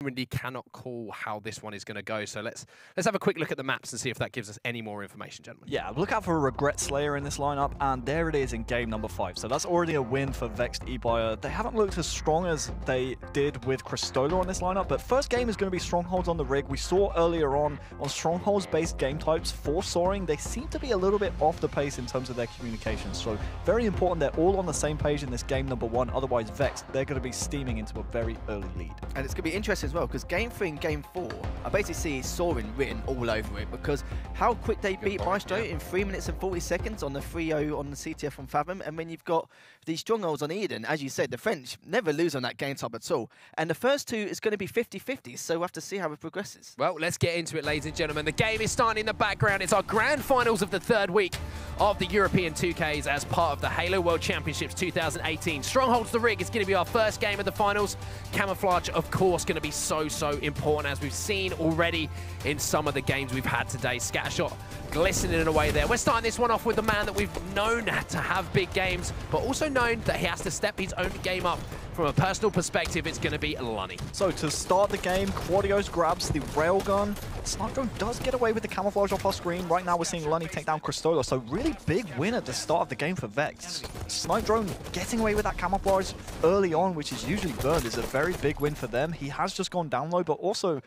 genuinely cannot call how this one is going to go. So let's let's have a quick look at the maps and see if that gives us any more information, gentlemen. Yeah, look out for a Regret Slayer in this lineup, and there it is in game number five. So that's already a win for Vexed eBuyer. They haven't looked as strong as they did with Cristola on this lineup, but first game is going to be Strongholds on the rig. We saw earlier on, on Strongholds-based game types for Soaring, they seem to be a little bit off the pace in terms of their communication. So very important they're all on the same page in this game number one, otherwise Vexed, they're going to be steaming into a very early lead. And it's going to be interesting as well, because game three and game four, I basically see Soaring written all over it, because how quick they beat point, Maestro yeah. in 3 minutes and 40 seconds on the 3-0 on the CTF from Fathom, and when you've got these strongholds on Eden, as you said, the French never lose on that game top at all. And the first two is going to be 50-50, so we'll have to see how it progresses. Well, let's get into it, ladies and gentlemen. The game is starting in the background. It's our grand finals of the third week of the European 2Ks as part of the Halo World Championships 2018. Strongholds the Rig is going to be our first game of the finals. Camouflage, of course, going to be so, so important as we've seen already in some of the games we've had today. Scattershot glistening away there. We're starting this one off with the man that we've known to have big games, but also known that he has to step his own game up. From a personal perspective, it's going to be Lunny. So to start the game, Quadios grabs the railgun. Snipe Drone does get away with the camouflage off our screen. Right now we're seeing Lunny take down Cristola, so really big win at the start of the game for Vex. Snipe Drone getting away with that camouflage early on, which is usually burned, is a very big win for them. He has just gone down low, but also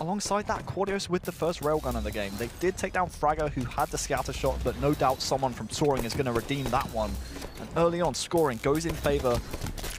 Alongside that, Quadios with the first railgun of the game. They did take down Fragger, who had the scatter shot, but no doubt someone from Soaring is going to redeem that one. And early on, scoring goes in favor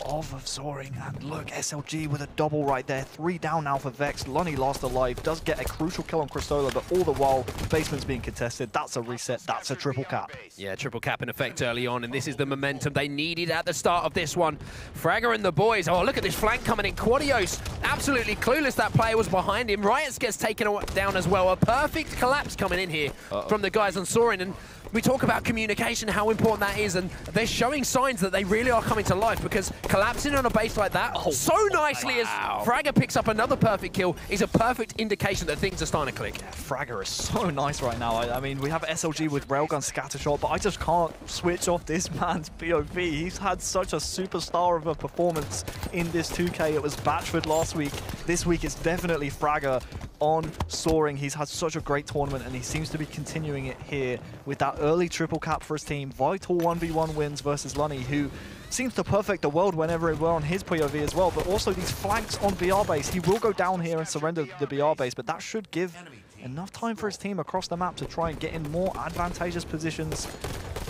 of Soaring. And look, SLG with a double right there. Three down now for Vex. Lunny lost alive, does get a crucial kill on Cristola, but all the while, the basement's being contested. That's a reset, that's a triple cap. Yeah, triple cap in effect early on, and this is the momentum they needed at the start of this one. Fragger and the boys. Oh, look at this flank coming in. Quadios, absolutely clueless that player was behind him. Riots gets taken down as well. A perfect collapse coming in here from the guys on Soaring, and we talk about communication, how important that is, and they're showing signs that they really are coming to life because collapsing on a base like that oh, so nicely wow. as Fragger picks up another perfect kill is a perfect indication that things are starting to click. Fragger is so nice right now. I, I mean, we have SLG with railgun scattershot, but I just can't switch off this man's POV. He's had such a superstar of a performance in this 2K. It was Batchford last week. This week it's definitely Fragger on soaring. He's had such a great tournament and he seems to be continuing it here with that early triple cap for his team. Vital 1v1 wins versus Lunny, who seems to perfect the world whenever it were on his POV as well, but also these flanks on BR base. He will go down here and surrender the BR base, but that should give enough time for his team across the map to try and get in more advantageous positions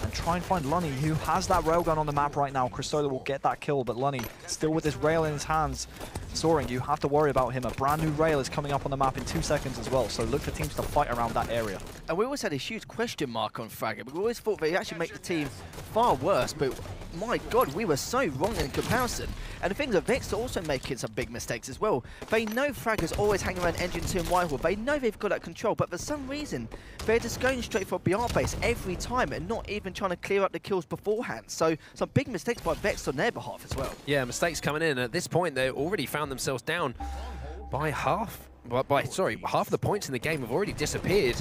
and try and find Lunny, who has that railgun on the map right now. Cristola will get that kill, but Lunny still with his rail in his hands. Soaring, you have to worry about him. A brand new rail is coming up on the map in two seconds as well, so look for teams to fight around that area. And we always had a huge question mark on Fragger. But we always thought they actually make the team far worse, but my god, we were so wrong in comparison. And the thing is Vex are also making some big mistakes as well. They know Fragger's always hanging around Engine 2 and Whitehall. They know they've got that control, but for some reason, they're just going straight for BR base every time and not even trying to clear up the kills beforehand. So some big mistakes by Vex on their behalf as well. Yeah, mistakes coming in. At this point, they already found themselves down by half. By, by sorry, half the points in the game have already disappeared.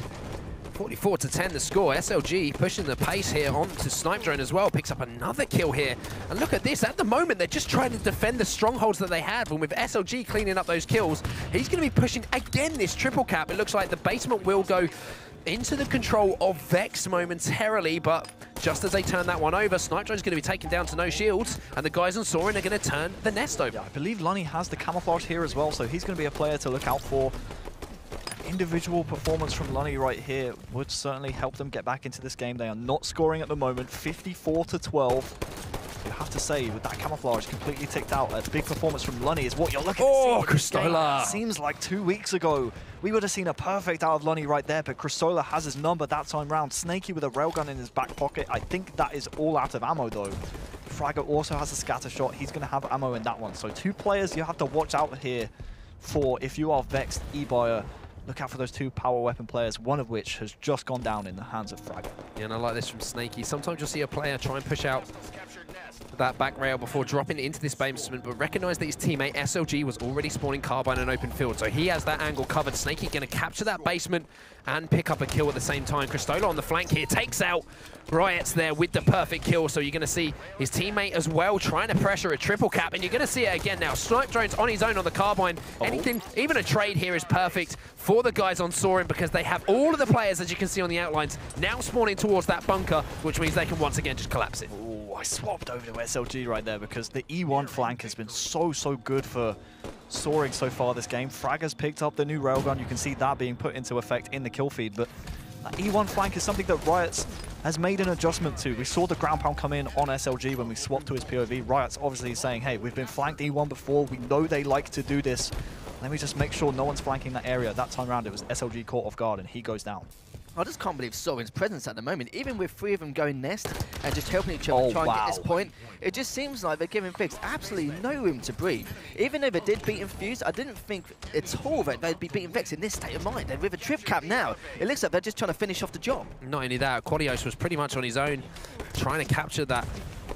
44 to 10 the score. SLG pushing the pace here onto Snipe Drone as well. Picks up another kill here. And look at this. At the moment, they're just trying to defend the strongholds that they have. And with SLG cleaning up those kills, he's going to be pushing again this triple cap. It looks like the basement will go into the control of Vex momentarily, but just as they turn that one over, Snipe Drone's going to be taken down to no shields, and the guys on Soaring are going to turn the nest over. Yeah, I believe Lunny has the camouflage here as well, so he's going to be a player to look out for. Individual performance from Lunny right here would certainly help them get back into this game. They are not scoring at the moment, 54 to 12. You have to say, with that camouflage completely ticked out, a big performance from Lunny is what you're looking Oh, to see. in. Cristola. Seems like two weeks ago, we would have seen a perfect out of Lunny right there, but Cristola has his number that time round. Snaky with a railgun in his back pocket. I think that is all out of ammo, though. Fragger also has a scatter shot. He's going to have ammo in that one. So two players you have to watch out here for if you are Vexed, eBuyer. Look out for those two power weapon players, one of which has just gone down in the hands of Fragger. Yeah, and I like this from Snaky. Sometimes you'll see a player try and push out that back rail before dropping into this basement, but recognized that his teammate SLG was already spawning Carbine in open field, so he has that angle covered. Snakey going to capture that basement and pick up a kill at the same time. Cristola on the flank here takes out Riots there with the perfect kill, so you're going to see his teammate as well trying to pressure a triple cap, and you're going to see it again now. Snipe Drone's on his own on the Carbine. Oh. Anything, even a trade here is perfect for the guys on Soaring because they have all of the players, as you can see on the outlines, now spawning towards that bunker, which means they can once again just collapse it. Ooh, I swapped over to SLG right there because the E1 flank has been so, so good for Soaring so far this game. Frag has picked up the new railgun. You can see that being put into effect in the kill feed, but that E1 flank is something that Riots has made an adjustment to. We saw the ground pound come in on SLG when we swapped to his POV. Riots obviously saying, hey, we've been flanked E1 before. We know they like to do this. Let me just make sure no one's flanking that area. That time around, it was SLG caught off guard, and he goes down. I just can't believe Soren's presence at the moment. Even with three of them going nest and just helping each other oh, try wow. and get this point, it just seems like they're giving Vix absolutely no room to breathe. Even though they did beat Infused, I didn't think at all that they'd be beating Vex in this state of mind. And with a trip cap now, it looks like they're just trying to finish off the job. Not only that, Quadios was pretty much on his own, trying to capture that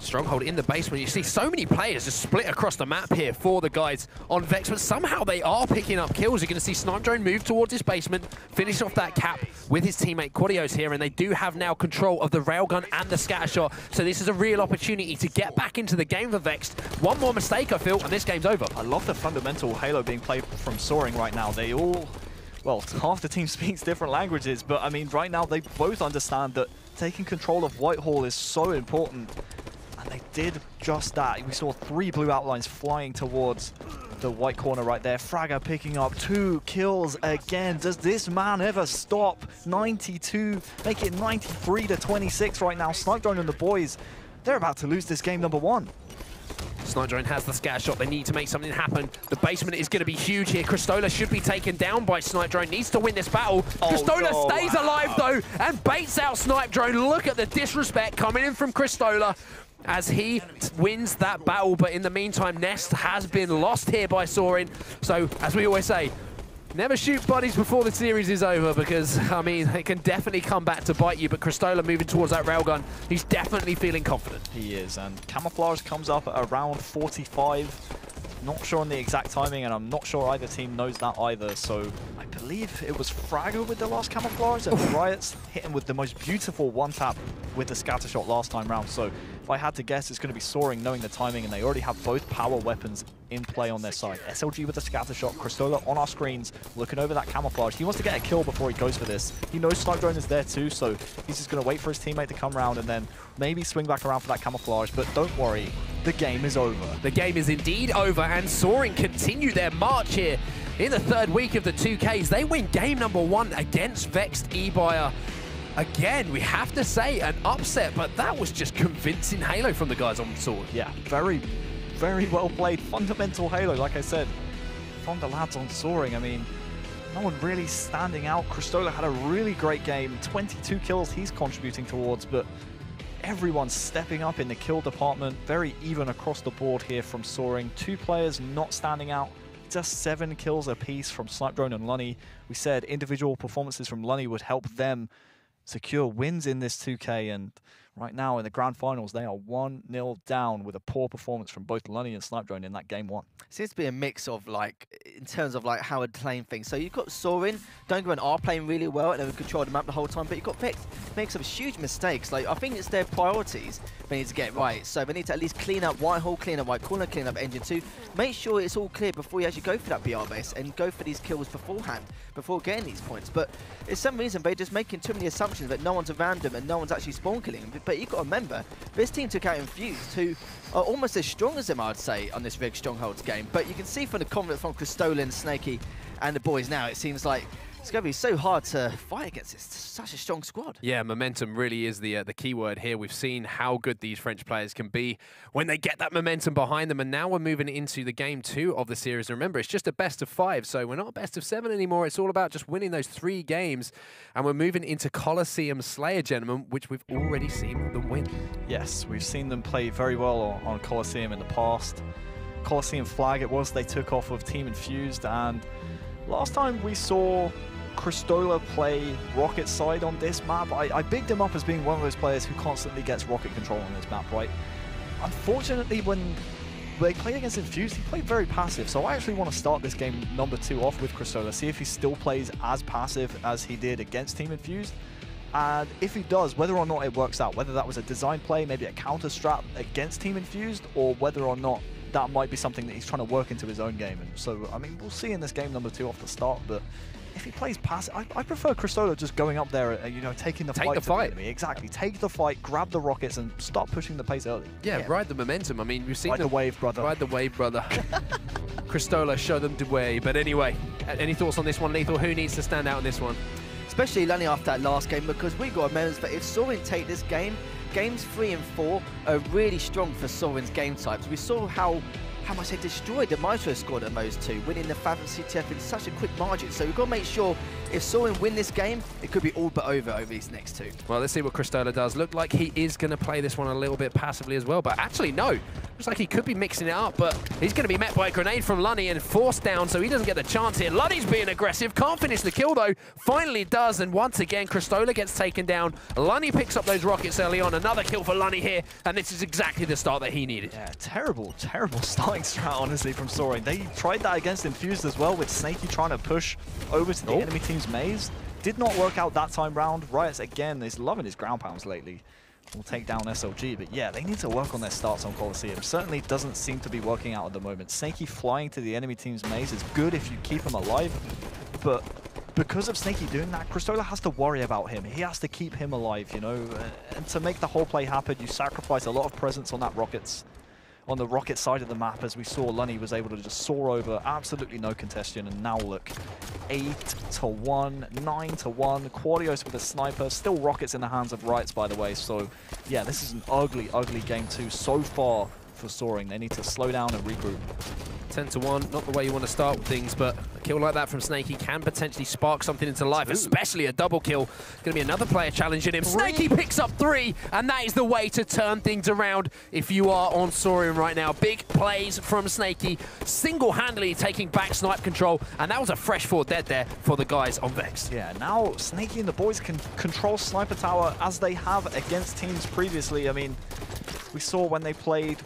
Stronghold in the basement. You see so many players just split across the map here for the guys on Vex, but somehow they are picking up kills. You're going to see Snipe Drone move towards his basement, finish off that cap with his teammate Quadios here, and they do have now control of the railgun and the scatter shot. So this is a real opportunity to get back into the game for Vex. One more mistake, I feel, and this game's over. I love the fundamental Halo being played from Soaring right now. They all well, half the team speaks different languages, but I mean, right now they both understand that taking control of Whitehall is so important. And they did just that. We saw three blue outlines flying towards the white corner right there. Fragger picking up two kills again. Does this man ever stop? 92, make it 93 to 26 right now. Snipe Drone and the boys, they're about to lose this game number one. Snipe Drone has the scatter shot. They need to make something happen. The basement is going to be huge here. Cristola should be taken down by Snipe Drone. Needs to win this battle. Oh, Cristola no. stays alive, though, and baits out Snipe Drone. Look at the disrespect coming in from Cristola as he wins that battle. But in the meantime, Nest has been lost here by Soaring. So, as we always say, never shoot buddies before the series is over because, I mean, it can definitely come back to bite you. But Cristola moving towards that railgun, he's definitely feeling confident. He is, and Camouflage comes up at around 45. Not sure on the exact timing, and I'm not sure either team knows that either. So I believe it was Fragger with the last camouflage, and Riots hitting with the most beautiful one-tap with the scatter shot last time round. So if I had to guess, it's going to be Soaring, knowing the timing, and they already have both power weapons in play on their side. SLG with the scatter shot, Cristola on our screens, looking over that camouflage. He wants to get a kill before he goes for this. He knows Snipe Drone is there too, so he's just going to wait for his teammate to come around and then maybe swing back around for that camouflage. But don't worry, the game is over. The game is indeed over, and Soaring continue their march here in the third week of the 2Ks. They win game number one against Vexed eBuyer. Again, we have to say an upset, but that was just convincing Halo from the guys on sword. Yeah, very, very well played. Fundamental Halo, like I said, from the lads on Soaring. I mean, no one really standing out. Cristola had a really great game. 22 kills he's contributing towards, but everyone's stepping up in the kill department. Very even across the board here from Soaring. Two players not standing out. Just seven kills apiece from Snipe Drone and Lunny. We said individual performances from Lunny would help them secure wins in this 2K. And right now in the grand finals, they are 1 0 down with a poor performance from both Lunny and Snipe Drone in that game one. Seems to be a mix of like, in terms of like how they're playing things. So you've got Soaring, Don't go and are playing really well and they've controlled the map the whole time, but you've got Vex make some huge mistakes. Like, I think it's their priorities they need to get right. So they need to at least clean up Whitehall, clean up White Corner, clean up Engine 2. Make sure it's all clear before you actually go for that BR base and go for these kills beforehand, before getting these points. But it's some reason they're just making too many assumptions that no one's around them and no one's actually spawn killing. But you've got to remember, this team took out Infused, who are almost as strong as them, I'd say, on this Rig Strongholds game. But you can see from the confidence from Cristolin, Snaky, and the boys now, it seems like it's going to be so hard to fight against this. such a strong squad. Yeah, momentum really is the uh, the key word here. We've seen how good these French players can be when they get that momentum behind them. And now we're moving into the game two of the series. And remember, it's just a best of five, so we're not a best of seven anymore. It's all about just winning those three games. And we're moving into Coliseum Slayer, gentlemen, which we've already seen them win. Yes, we've seen them play very well on Coliseum in the past. Coliseum flag it was they took off of Team Infused and last time we saw Cristola play Rocket side on this map. I, I bigged him up as being one of those players who constantly gets Rocket control on this map, right? unfortunately, when they played against Infused, he played very passive. So I actually want to start this game number two off with Cristola, see if he still plays as passive as he did against Team Infused. And if he does, whether or not it works out, whether that was a design play, maybe a counter strat against Team Infused, or whether or not that might be something that he's trying to work into his own game. And so, I mean, we'll see in this game number two off the start, but if he plays passive, I, I prefer Cristola just going up there, uh, you know, taking the Take fight. the to fight. enemy. Exactly. Take the fight, grab the rockets, and start pushing the pace early. Yeah, Yeah. ride the momentum. I mean, we've seen Ride the them- wave, brother. Ride the wave, brother. Cristola, show them the way. But anyway, any thoughts on this one, Lethal? Who needs to stand out in this one? especially Lenny after that last game because we got to remember that if Sorin take this game, games three and four are really strong for Sorin's game types. We saw how how much they destroyed the Maestro squad at those two, winning the Fathom CTF in such a quick margin. So we've got to make sure if Sorin win this game, it could be all but over over these next two. Well, let's see what Cristola does. Look like he is going to play this one a little bit passively as well. But actually, no. Looks like he could be mixing it up, but he's going to be met by a grenade from Lunny and forced down, so he doesn't get the chance here. Lunny's being aggressive. Can't finish the kill, though. Finally does, and once again, Cristola gets taken down. Lunny picks up those rockets early on. Another kill for Lunny here, and this is exactly the start that he needed. Yeah, terrible, terrible strat, honestly, from Soaring. They tried that against Infused as well, with Snakey trying to push over to the Oh. enemy team's maze. Did not work out that time round. Riots, again, is loving his ground pounds lately. Will take down SLG, but yeah, they need to work on their starts on Coliseum. Certainly doesn't seem to be working out at the moment. Snakey flying to the enemy team's maze is good if you keep him alive, but because of Snakey doing that, Cristola has to worry about him. He has to keep him alive, you know, and to make the whole play happen, you sacrifice a lot of presence on that Rockets on the rocket side of the map as we saw Lunny was able to just soar over absolutely no congestion and now look 8 to 1 9 to 1 Quadios with a sniper still rockets in the hands of Riots by the way. So yeah this is an ugly ugly game too so far for soaring they need to slow down and regroup 10 to 1, not the way you want to start with things, but a kill like that from Snakey can potentially spark something into life, Two. especially a double kill. Going to be another player challenging him. Snakey picks up three, and that is the way to turn things around if you are on Saurian right now. Big plays from Snakey, single-handedly taking back snipe control, and that was a fresh four dead there for the guys on Vex. Yeah, now Snakey and the boys can control Sniper Tower as they have against teams previously. I mean, we saw when they played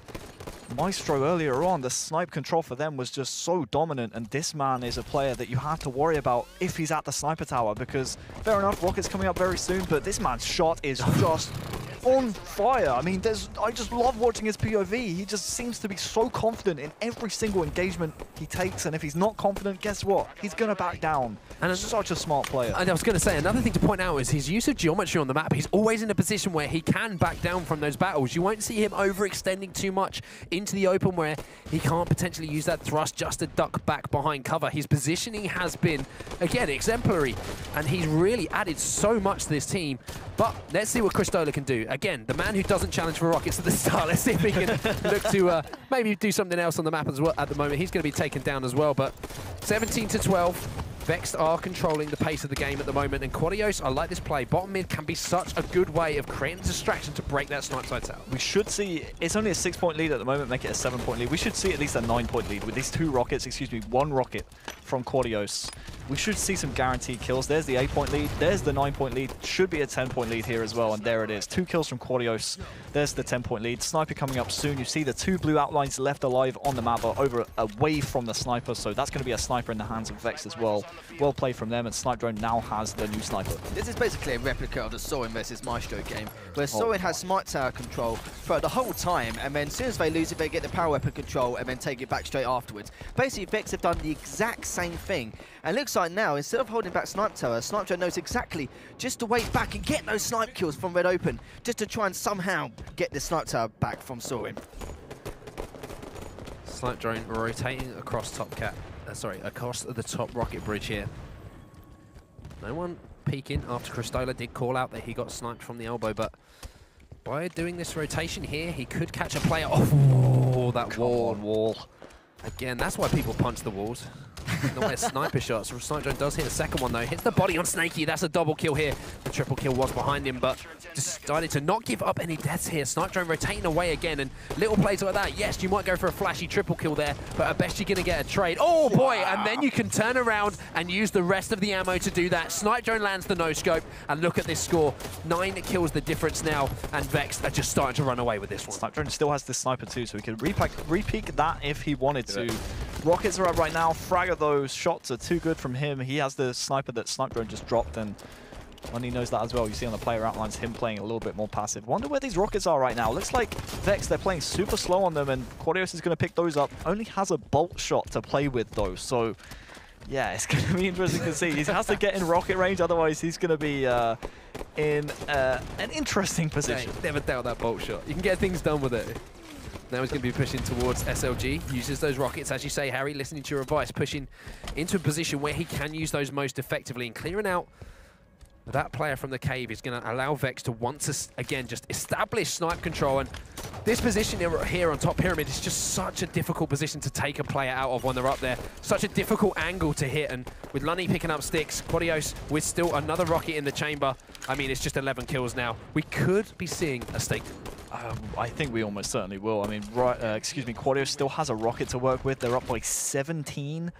Maestro earlier on, the snipe control for them was just so dominant, and this man is a player that you have to worry about if he's at the Sniper Tower, because fair enough, Rocket's coming up very soon, but this man's shot is just on fire. I mean, there's I just love watching his POV. He just seems to be so confident in every single engagement he takes, and if he's not confident, guess what? He's gonna back down. And And such a smart player. And I was going to say, another thing to point out is his use of geometry on the map. He's always in a position where he can back down from those battles. You won't see him overextending too much into the open where he can't potentially use that thrust just to duck back behind cover. His positioning has been, again, exemplary. And he's really added so much to this team. But let's see what Cristola can do. Again, the man who doesn't challenge for Rockets at the start. Let's see if he can look to uh, maybe do something else on the map as well at the moment. He's going to be taken down as well. But 17 to 12. Vexed are controlling the pace of the game at the moment, and Quadios, I like this play. Bottom mid can be such a good way of creating distraction to break that snipe side tower. We should see, it's only a six point lead at the moment, make it a seven point lead. We should see at least a nine point lead with these two rockets, excuse me, one rocket from Quadios. We should see some guaranteed kills. There's the eight point lead, there's the nine point lead, should be a 10 point lead here as well, and there it is. Two kills from Quadios, there's the 10 point lead. Sniper coming up soon. You see the two blue outlines left alive on the map are over away from the sniper, so that's going to be a sniper in the hands of Vex as well. Well played from them, and Snipe Drone now has the new sniper. This is basically a replica of the Sorin versus Maestro game, Oh. where Sorin has smart tower control throughout the whole time, and then as soon as they lose it, they get the power weapon control and then take it back straight afterwards. Basically, Vex have done the exact same thing, and it looks like now, instead of holding back Snipe Tower, Snipe Tower knows exactly just to wait back and get those snipe kills from Red Open, just to try and somehow get the Snipe Tower back from Sorin. Snipe drone rotating across top cap, uh, sorry, across the top rocket bridge here. No one peeking after Cristola did call out that he got sniped from the elbow, but by doing this rotation here, he could catch a player off. Oh, that Come wall. on, wall. Again, that's why people punch the walls. way sniper shots. Snipe Drone does hit a second one though. Hits the body on Snakey. That's a double kill here. The triple kill was behind him, but decided to not give up any deaths here. Snipe Drone rotating away again, and little plays like that. Yes, you might go for a flashy triple kill there, but at best you're going to get a trade. Oh boy, and then you can turn around and use the rest of the ammo to do that. Snipe Drone lands the no-scope, and look at this score. Nine kills the difference now, and Vex are just starting to run away with this one. Snipe Drone still has this sniper too, so he could repeak that if he wanted to. Rockets are up right now. Fragger, those shots are too good from him. He has the sniper that Snipe Drone just dropped, and Lunny knows that as well. You see on the player outlines him playing a little bit more passive. Wonder where these rockets are right now. Looks like Vex, they're playing super slow on them, and Quadios is going to pick those up. Only has a bolt shot to play with, though, so... Yeah, it's going to be interesting to see. He has to get in rocket range, otherwise he's going to be uh, in uh, an interesting position. Hey, never doubt that bolt shot. You can get things done with it. Now he's going to be pushing towards SLG. Uses those rockets, as you say, Harry, listening to your advice, pushing into a position where he can use those most effectively and clearing out that player from the cave is going to allow Vex to once again just establish snipe control. And this position here on top pyramid is just such a difficult position to take a player out of when they're up there. Such a difficult angle to hit. And with Lunny picking up sticks, Quadios with still another rocket in the chamber. I mean, it's just 11 kills now. We could be seeing a stake. Um, I think we almost certainly will. I mean, right, uh, excuse me, Quadios still has a rocket to work with. They're up by 17.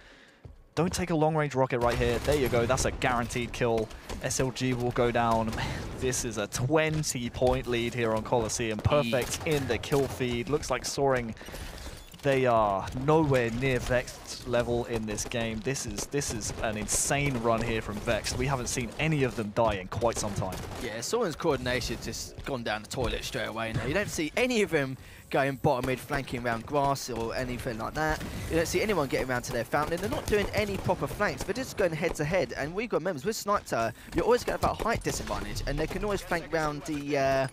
Don't take a long-range rocket right here. There you go. That's a guaranteed kill. SLG will go down. This is a 20-point lead here on Coliseum. Perfect in the kill feed. Looks like Soaring they are nowhere near Vex level in this game. This is this is an insane run here from Vex. We haven't seen any of them die in quite some time. Yeah, Soren's coordination just gone down the toilet straight away now. You don't see any of them going bottom mid, flanking around grass or anything like that. You don't see anyone getting around to their fountain. They're not doing any proper flanks. They're just going head to head. And we've got members with Sniper, you're always going to have a height disadvantage, and they can always flank around the uh,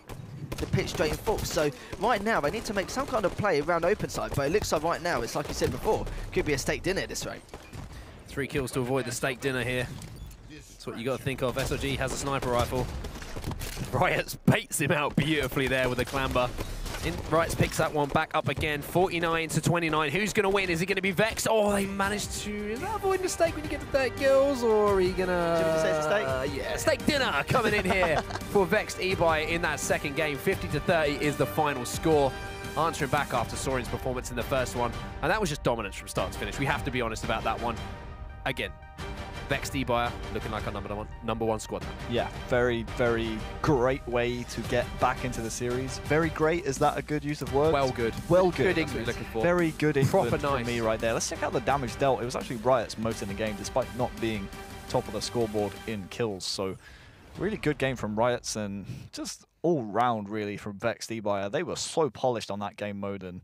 the pitch straight in full. So right now, they need to make some kind of play around open side. But it looks like right now, it's like you said before, could be a steak dinner at this rate. Three kills to avoid the steak dinner here. That's what you got to think of. SLG has a sniper rifle. Riot baits him out beautifully there with a clamber. In, Riots picks that one back up again, 49 to 29. Who's going to win? Is it going to be Vex? Oh, they managed to... Is that avoid a steak when you get to 30 kills, or are you going to... Uh, yeah, steak dinner coming in here for Vexed Ebuy in that second game. 50 to 30 is the final score. Answering back after Soren's performance in the first one. And that was just dominance from start to finish. We have to be honest about that one. Again, Vex Buyer looking like our number one, number one squad. Yeah, very, very great way to get back into the series. Very great, is that a good use of words? Well good. Well good. Good English. Looking for. Very good England Proper nice. me right there. Let's check out the damage dealt. It was actually Riot's most in the game, despite not being top of the scoreboard in kills. So really good game from Riots and just all round really from Vex Buyer. They were so polished on that game mode and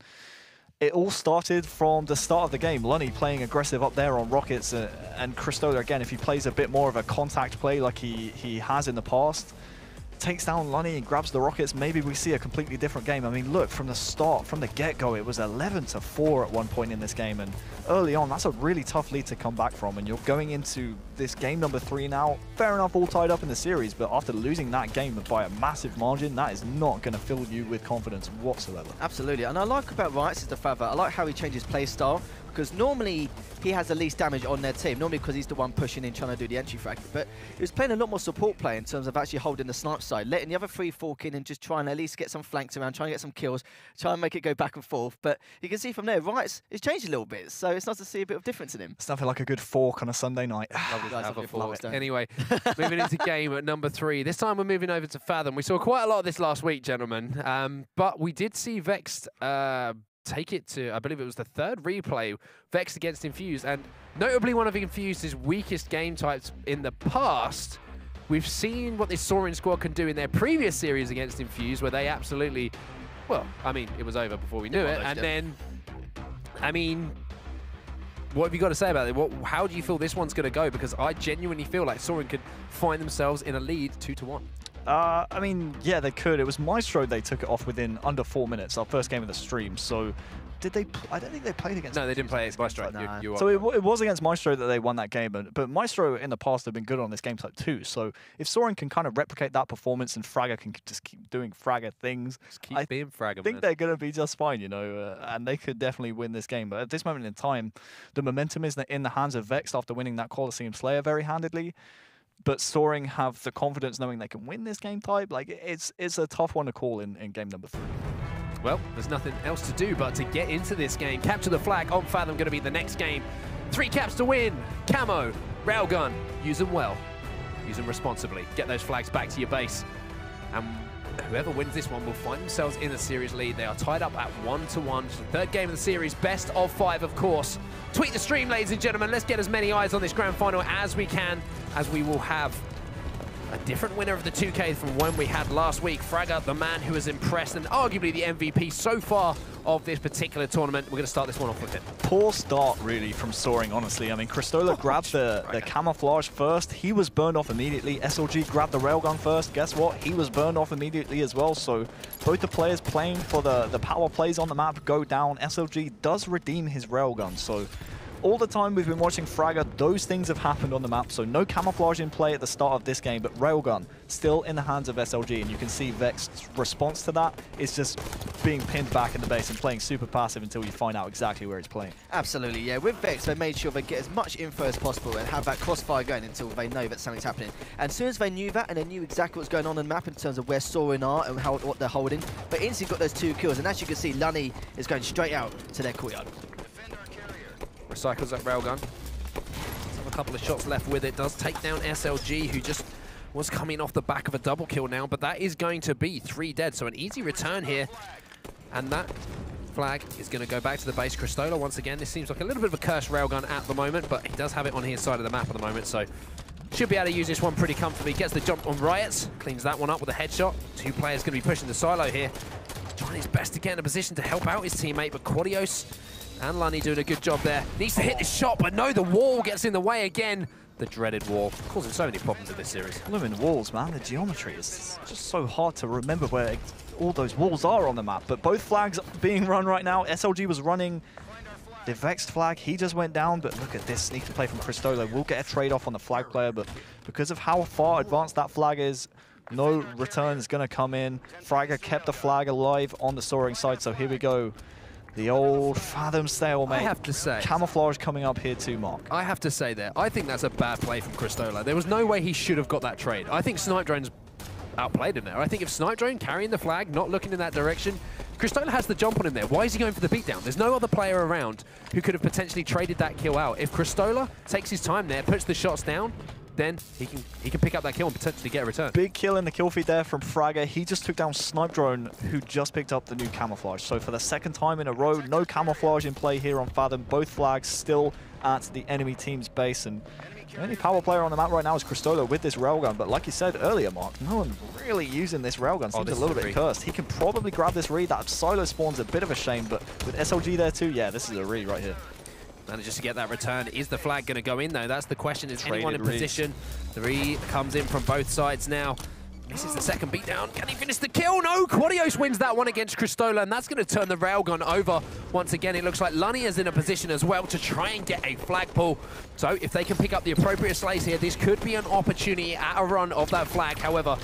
it all started from the start of the game. Lunny playing aggressive up there on Rockets, uh, and Cristola, again, if he plays a bit more of a contact play like he, he has in the past, takes down Lonnie and grabs the Rockets, maybe we see a completely different game. I mean, look, from the start, from the get-go, it was 11 to 4 at one point in this game, and early on, that's a really tough lead to come back from, and you're going into this game number three now, fair enough, all tied up in the series, but after losing that game by a massive margin, that is not going to fill you with confidence whatsoever. Absolutely, and I like about Riots is the fact that I like how he changes play style because normally he has the least damage on their team, normally because he's the one pushing in, trying to do the entry frag. But he was playing a lot more support play in terms of actually holding the snipe side, letting the other three fork in and just trying to at least get some flanks around, trying to get some kills, try and make it go back and forth. But you can see from there, Riots, it's changed a little bit, so it's nice to see a bit of difference in him. It's nothing like a good fork on a Sunday night. anyway, moving into game at number three. This time we're moving over to Fathom. We saw quite a lot of this last week, gentlemen, um, but we did see Vexed uh, take it to, I believe it was the third replay, Vex against Infused, and notably one of Infused's weakest game types in the past. We've seen what this Soaring squad can do in their previous series against Infused, where they absolutely, well, I mean, it was over before we knew it, and then, I mean, what have you got to say about it? What, how do you feel this one's going to go? Because I genuinely feel like Soaring could find themselves in a lead two to one. Uh, I mean, yeah, they could. It was Maestro they took it off within under four minutes, our first game of the stream. So did they? I don't think they played against. No, they didn't play against Maestro. No. You, you So it, it was against Maestro that they won that game, but, but Maestro in the past have been good on this game type too. So if Soren can kind of replicate that performance and Fragger can just keep doing Fragger things, Just keep I being fragger, I think man. they're going to be just fine, you know, uh, and they could definitely win this game. But at this moment in time, the momentum is in the hands of Vex after winning that Coliseum Slayer very handedly. But Soaring have the confidence knowing they can win this game type. Like it's it's a tough one to call in, in game number three. Well, there's nothing else to do but to get into this game. Capture the flag on Fathom going to be the next game. Three caps to win. Camo, railgun. Use them well. Use them responsibly. Get those flags back to your base. And whoever wins this one will find themselves in the series lead. They are tied up at one to one. It's the third game of the series, best of five, of course. Tweet the stream, ladies and gentlemen. Let's get as many eyes on this grand final as we can, as we will have a different winner of the 2K from when we had last week. Fragger, the man who has impressed and arguably the MVP so far of this particular tournament. We're going to start this one off with him. Poor start, really, from Soaring, honestly. I mean, Cristola oh, grabbed the, the camouflage first. He was burned off immediately. SLG grabbed the railgun first. Guess what? He was burned off immediately as well. So both the players playing for the, the power plays on the map go down. SLG does redeem his railgun. So all the time we've been watching Fragger, those things have happened on the map. So no camouflage in play at the start of this game, but Railgun still in the hands of SLG. And you can see Vex's response to that is just being pinned back in the base and playing super passive until you find out exactly where he's playing. Absolutely, yeah. With Vex, they made sure they get as much info as possible and have that crossfire going until they know that something's happening. And as soon as they knew that and they knew exactly what's going on on the map in terms of where Sorin are and how what they're holding, they instantly got those two kills. And as you can see, Lunny is going straight out to their courtyard. Recycles that railgun. Have a couple of shots left with it. Does take down SLG, who just was coming off the back of a double kill now, but that is going to be three dead. So an easy return here. And that flag is going to go back to the base. Cristola, once again, this seems like a little bit of a cursed railgun at the moment, but he does have it on his side of the map at the moment, so should be able to use this one pretty comfortably. Gets the jump on Riots, cleans that one up with a headshot. Two players going to be pushing the silo here. Trying his best to get in a position to help out his teammate, but Quadios and Lunny doing a good job there. Needs to hit this shot, but no, the wall gets in the way again. The dreaded wall, causing so many problems in this series. Blooming walls, man. The geometry is just so hard to remember where all those walls are on the map. But both flags being run right now. SLG was running the Vexed flag. He just went down, but look at this sneaky play from Cristola. We'll get a trade-off on the flag player, but because of how far advanced that flag is, no return is going to come in. Fragger kept the flag alive on the soaring side, so here we go. The old Fathom stalemate. I have to say, Camouflage coming up here too, Mark. I have to say there, I think that's a bad play from Cristola. There was no way he should have got that trade. I think Snipe Drone's outplayed him there. I think if Snipe Drone carrying the flag, not looking in that direction, Cristola has the jump on him there. Why is he going for the beatdown? There's no other player around who could have potentially traded that kill out. If Cristola takes his time there, puts the shots down, then he can he can pick up that kill and potentially get a return. Big kill in the kill feed there from Fragger. He just took down Snipe Drone, who just picked up the new camouflage. So for the second time in a row, no camouflage in play here on Fathom. Both flags still at the enemy team's base. And the only power player on the map right now is Cristola with this railgun. But like you said earlier, Mark, no one really using this railgun. Oh, Seems Oh, this a little bit cursed. He can probably grab this read. That silo spawn's a bit of a shame, but with SLG there too, yeah, this is a read right here. Manages to get that return. Is the flag going to go in, though? That's the question. Is anyone in Traded reads. position? Three comes in from both sides now. This is the second beatdown. Can he finish the kill? No! Quadios wins that one against Cristola, and that's going to turn the railgun over. Once again, it looks like Lunny is in a position as well to try and get a flagpole. So if they can pick up the appropriate slays here, this could be an opportunity at a run of that flag. However,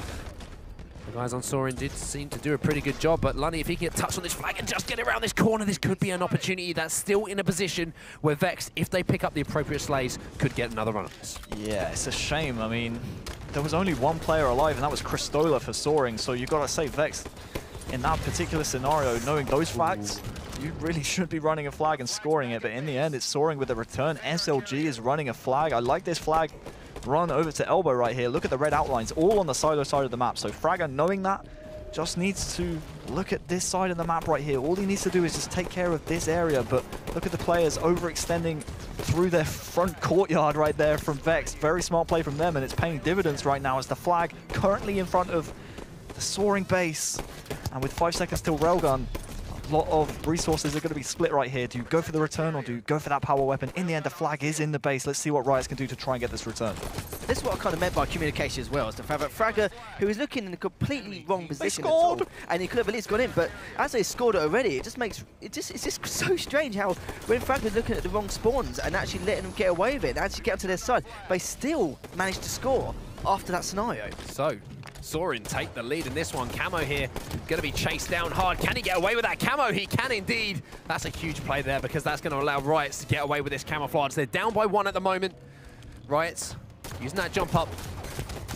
the guys on Sorin did seem to do a pretty good job, but Lunny, if he can get touched on this flag and just get around this corner, this could be an opportunity that's still in a position where Vex, if they pick up the appropriate slays, could get another run of this. Yeah, it's a shame. I mean, there was only one player alive, and that was Cristola for soaring. So you've got to say, Vex, in that particular scenario, knowing those facts, you really should be running a flag and scoring it. But in the end, it's soaring with a return. SLG is running a flag. I like this flag run over to elbow right here. Look at the red outlines, all on the silo side of the map. So Fragger, knowing that, just needs to look at this side of the map right here. All he needs to do is just take care of this area, but look at the players overextending through their front courtyard right there from Vex. Very smart play from them, and it's paying dividends right now as the flag currently in front of the soaring base. And with five seconds till railgun, lot of resources are going to be split right here. Do you go for the return or do you go for that power weapon? In the end, the flag is in the base. Let's see what Riots can do to try and get this return. this is what I kind of meant by communication as well. Is the fact that Fragger, who is looking in a completely wrong position, all, and he could have at least got in. But as they scored it already, it just makes it just it's just so strange how when Fragger's looking at the wrong spawns and actually letting them get away with it, and actually get up to their side, they still managed to score after that scenario. So, Sorin take the lead in this one. Camo here, going to be chased down hard. Can he get away with that Camo? He can indeed. That's a huge play there because that's going to allow Riots to get away with this camouflage. They're down by one at the moment. Riots using that jump up.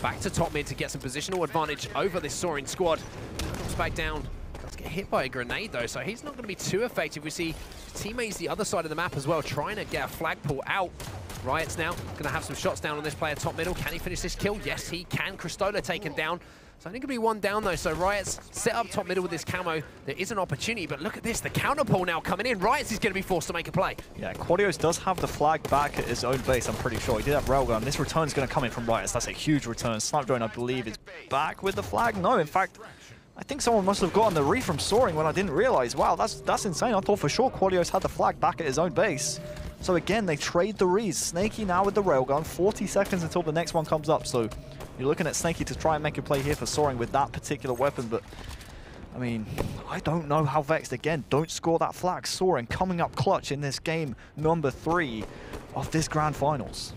Back to top mid to get some positional advantage over this Soaring squad. Comes back down. Does get hit by a grenade though, so he's not going to be too effective. We see teammates the other side of the map as well, trying to get a flagpole out. Riots now going to have some shots down on this player top middle. Can he finish this kill? Yes, he can. Cristola taken down. So only going to be one down though. So Riots set up top middle with this camo. There is an opportunity, but look at this. The counter pull now coming in. Riots is going to be forced to make a play. Yeah, Quadios does have the flag back at his own base, I'm pretty sure. He did have Railgun. This return is going to come in from Riots. That's a huge return. Snipe Drone, I believe, is back with the flag. No, in fact, I think someone must have gotten the read from Soaring when I didn't realize. Wow, that's that's insane. I thought for sure Quadios had the flag back at his own base. So again, they trade the reads. Snakey now with the railgun. 40 seconds until the next one comes up. So you're looking at Snakey to try and make a play here for Soaring with that particular weapon. But, I mean, I don't know how Vexed, again, don't score that flag. Soaring coming up clutch in this game number three of this Grand Finals.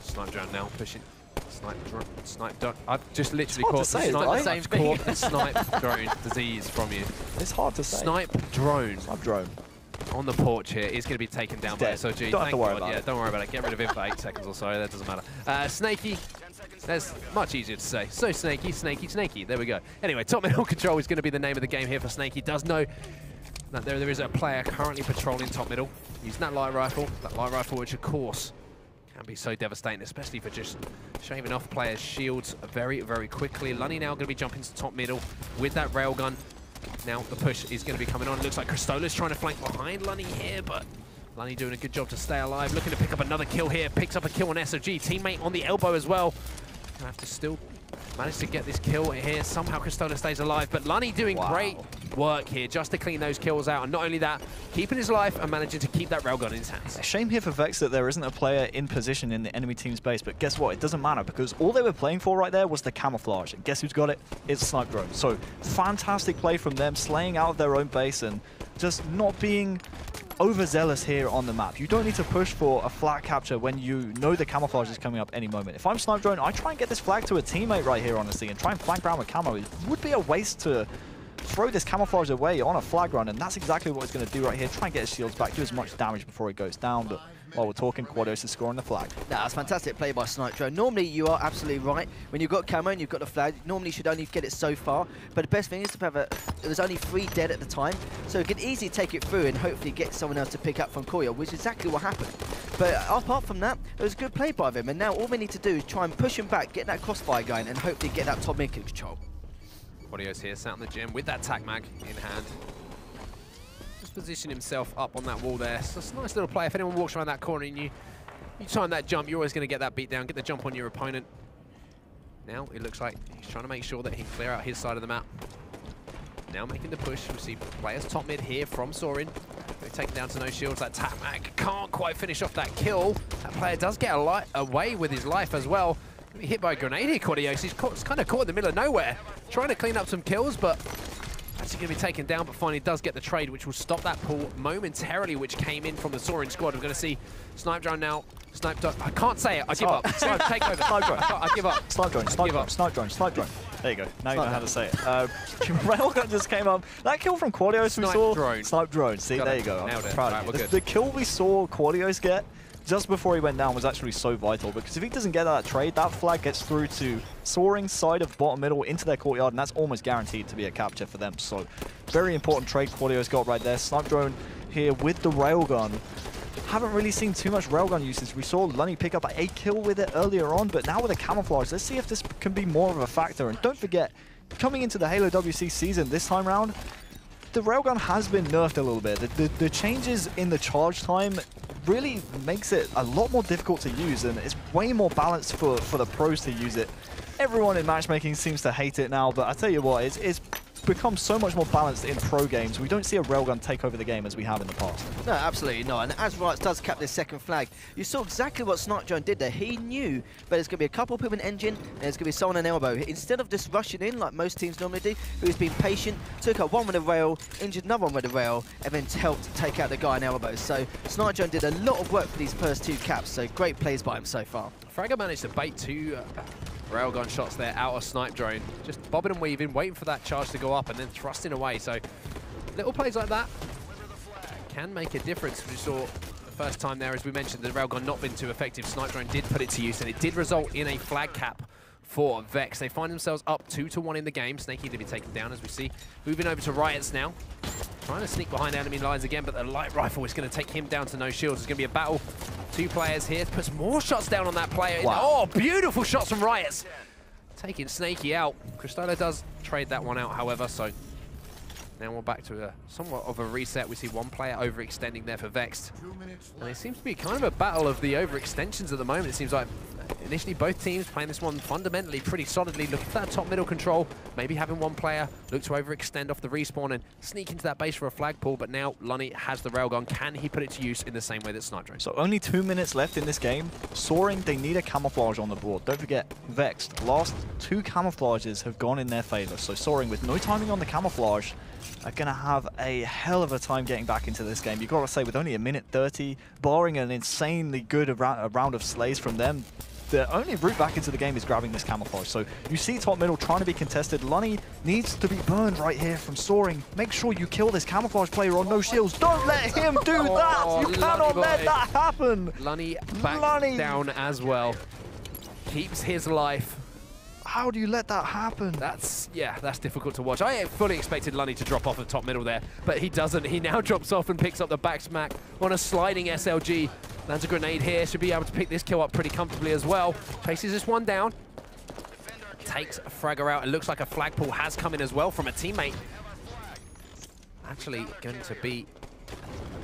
Snipe drone now pushing. Snipe drone. Snipe drone. I've just literally caught say, snipe, right? same thing. the snipe drone disease from you. It's hard to say. Snipe drone Snipe drone. On the porch here is going to be taken down by. SOG. Don't have to worry God. about yeah, it. don't worry about it. Get rid of him for eight seconds or so. That doesn't matter. Uh, Snaky. That's much easier to say. So snaky, snaky, snaky. There we go. Anyway, top middle control is going to be the name of the game here for Snaky. Does know that there, there is a player currently patrolling top middle, using that light rifle. That light rifle, which of course can be so devastating, especially for just shaving off players' shields very, very quickly. Lunny now going to be jumping to top middle with that railgun. Now the push is going to be coming on. It looks like Cristola's trying to flank behind Lunny here, but Lunny doing a good job to stay alive. Looking to pick up another kill here. Picks up a kill on SOG. Teammate on the elbow as well. Gonna have to still manage to get this kill here. Somehow Cristola stays alive, but Lunny doing Wow. great work here just to clean those kills out. And not only that, keeping his life and managing to keep that railgun in his hands. Shame here for Vex that there isn't a player in position in the enemy team's base, but guess what? It doesn't matter because all they were playing for right there was the camouflage. And guess who's got it? It's Snipe Drone. So fantastic play from them, slaying out of their own base and just not being overzealous here on the map. You don't need to push for a flag capture when you know the camouflage is coming up any moment. If I'm Snipe Drone, I try and get this flag to a teammate right here, honestly, and try and flank around with camo. It would be a waste to throw this camouflage away on a flag run, and that's exactly what he's going to do right here. Try and get his shields back, do as much damage before he goes down, but while we're talking, Quadios is scoring the flag. Nah, that's fantastic play by Snipe Drone. Normally, you are absolutely right. When you've got camo and you've got the flag, normally you should only get it so far. But the best thing is to have a... There was only three dead at the time, so you can easily take it through and hopefully get someone else to pick up from Koya, which is exactly what happened. But apart from that, it was a good play by them, and now all we need to do is try and push him back, get that crossfire going, and hopefully get that top mid control. Audio's here, sat in the gym with that tac mag in hand. Just position himself up on that wall there. So it's a nice little play. If anyone walks around that corner and you, you time that jump, you're always going to get that beat down, get the jump on your opponent. Now it looks like he's trying to make sure that he can clear out his side of the map. Now making the push. We see players top mid here from Sorin. They're taken down to no shields. That tac mag can't quite finish off that kill. That player does get away with his life as well. Hit by a grenade here, Quadios. He's, caught, he's kind of caught in the middle of nowhere. Trying to clean up some kills, but actually going to be taken down, but finally does get the trade, which will stop that pull momentarily, which came in from the Soaring squad. We're going to see Snipe Drone now. Snipe Drone. I can't say it. I give Oh. up. Snipe, take over. Snipe Drone. I, I give up. Snipe drone, snipe give drone, up. snipe drone, snipe drone. There you go. Now you know how to say it. Uh, Railgun just came up. That kill from Quadios we Snipe saw. drone. Snipe drone. See, Got there it. you go. I'm Nailed it. proud Right, of we're you. The, the kill we saw Quadios get just before he went down was actually so vital because if he doesn't get that trade, that flag gets through to Soaring side of bottom middle into their courtyard, and that's almost guaranteed to be a capture for them. So, very important trade Quadios got right there. Snipe drone here with the railgun. Haven't really seen too much railgun usage. We saw Lunny pick up a kill with it earlier on, but now with the camouflage, let's see if this can be more of a factor. And don't forget, coming into the Halo WC season this time round, the railgun has been nerfed a little bit. The, the, the changes in the charge time really makes it a lot more difficult to use, and it's way more balanced for, for the pros to use it. Everyone in matchmaking seems to hate it now, but I tell you what, it's, it's become so much more balanced in pro games. We don't see a railgun take over the game as we have in the past. No, absolutely not. And as Riot does cap this second flag, you saw exactly what Snark Drone did there. He knew that there's going to be a couple of people in engine, and there's going to be someone in elbow. Instead of just rushing in like most teams normally do, who's been patient, took out one with a rail, injured another one with a rail, and then helped take out the guy in elbow. So Snark Drone did a lot of work for these first two caps, so great plays by him so far. Fragger managed to bait two uh, railgun shots there out of snipe drone. Just bobbing and weaving, waiting for that charge to go up and then thrusting away. So little plays like that can make a difference. We saw the first time there, as we mentioned, the railgun not been too effective. Snipe drone did put it to use and it did result in a flag cap for Vex. They find themselves up 2 to one in the game. Snaky to be taken down, as we see. Moving over to Riots now. Trying to sneak behind enemy lines again, but the light rifle is going to take him down to no shields. It's going to be a battle. Two players here. Puts more shots down on that player. Wow. Oh, beautiful shots from Riots. Taking Snaky out. Cristola does trade that one out, however, so now we're back to a somewhat of a reset. We see one player overextending there for Vexed. And it seems to be kind of a battle of the overextensions at the moment. It seems like initially both teams playing this one fundamentally pretty solidly, Look for that top middle control, maybe having one player look to overextend off the respawn and sneak into that base for a flag pull, but now Lunny has the railgun. Can he put it to use in the same way that Snipe Drone? So only two minutes left in this game. Soaring, they need a camouflage on the board. Don't forget, Vexed, last two camouflages have gone in their favor. So Soaring, with no timing on the camouflage, are going to have a hell of a time getting back into this game. You've got to say, with only a minute 30, barring an insanely good a round of slays from them, the only route back into the game is grabbing this camouflage. So you see top middle trying to be contested. Lunny needs to be burned right here from Soaring. Make sure you kill this camouflage player on no shields. Don't let him do Oh, that! You cannot let that happen! Lunny back Lunny. down as well. Keeps his life. How do you let that happen? That's, yeah, that's difficult to watch. I fully expected Lunny to drop off at top middle there, but he doesn't. He now drops off and picks up the back smack on a sliding SLG. Lands a grenade here, should be able to pick this kill up pretty comfortably as well. Chases this one down. Takes a fragger out. It looks like a flagpole has come in as well from a teammate. Actually going to be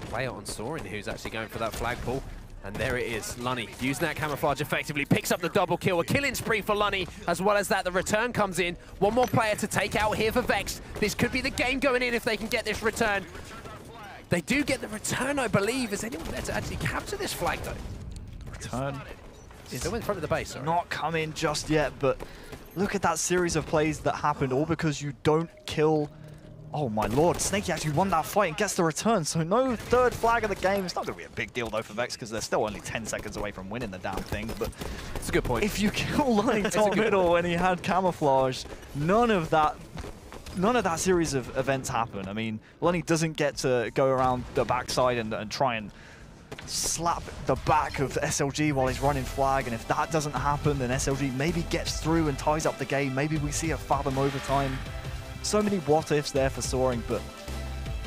a player on Soaring who's actually going for that flagpole. And there it is, Lunny using that camouflage effectively, picks up the double kill, a killing spree for Lunny, as well as that the return comes in. One more player to take out here for Vex. This could be the game going in if they can get this return. They do get the return, I believe. Is anyone there to actually capture this flag, though? Return Still in front of the base, sorry. not coming just yet, but look at that series of plays that happened, all because you don't kill... Oh my lord, Snaky actually won that fight and gets the return, so no third flag of the game. It's not going to be a big deal though for Vex, because they're still only 10 seconds away from winning the damn thing, but It's a good point. if you kill a top middle and he had camouflage, none of that none of that series of events happen. I mean, Lunny doesn't get to go around the backside and, and try and slap the back of SLG while he's running flag, and if that doesn't happen, then SLG maybe gets through and ties up the game. Maybe we see a Fathom overtime. So many what-ifs there for Soaring, but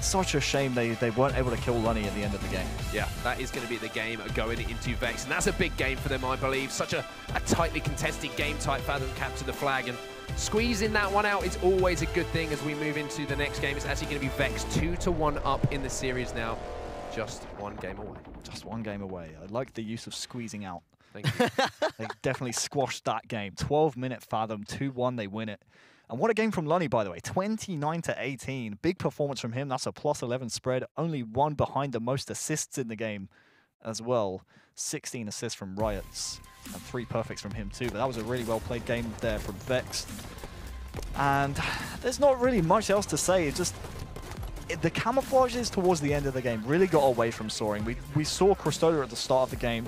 such a shame they, they weren't able to kill Lunny at the end of the game. Yeah, that is going to be the game going into Vex, and that's a big game for them, I believe. Such a, a tightly contested game type. Fathom capture the flag, and squeezing that one out is always a good thing as we move into the next game. It's actually going to be Vex two to one up in the series now, just one game away. Just one game away. I like the use of squeezing out. Thank you. they definitely squashed that game. 12 minute Fathom, 2 1, they win it. And what a game from Lunny, by the way. 29 to 18. Big performance from him. That's a plus 11 spread. Only one behind the most assists in the game as well. 16 assists from Riots and three perfects from him too. But that was a really well played game there from Vex. And there's not really much else to say. It's just it- the camouflages towards the end of the game really got away from Soaring. We, we saw Cristola at the start of the game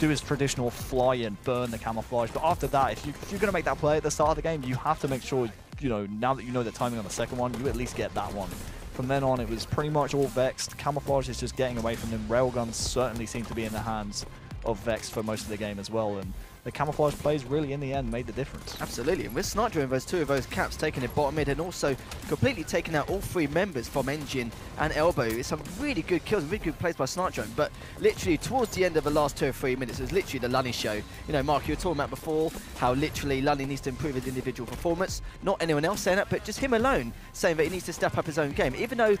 do his traditional fly and burn the camouflage. But after that, if, you, if you're going to make that play at the start of the game, you have to make sure, you know, now that you know the timing on the second one, you at least get that one. From then on, it was pretty much all Vexed. Camouflage is just getting away from them. Railguns certainly seem to be in the hands of Vex for most of the game as well. And the camouflage plays really, in the end, made the difference. Absolutely, and with Snipe doing those two of those caps, taking it bottom mid and also completely taking out all three members from Engine and Elbow. It's some really good kills, really good plays by Snipe but literally towards the end of the last two or three minutes, it was literally the Lunny show. You know, Mark, you were talking about before how literally Lunny needs to improve his individual performance. Not anyone else saying that, but just him alone saying that he needs to step up his own game. Even though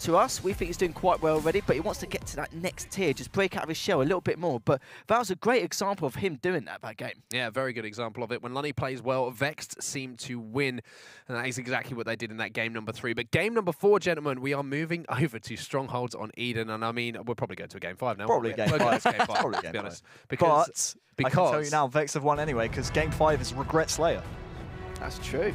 to us, we think he's doing quite well already, but he wants to get to that next tier, just break out of his shell a little bit more. But that was a great example of him doing that that game. Yeah, very good example of it. When Lunny plays well, Vexed seem to win, and that is exactly what they did in that game number three. But game number four, gentlemen, we are moving over to Strongholds on Eden, and I mean, we'll probably go to a game five now. Probably game five. game five, Probably game be five. honest. Because, But I can tell you now, Vex have won anyway because game five is Regret Slayer. That's true.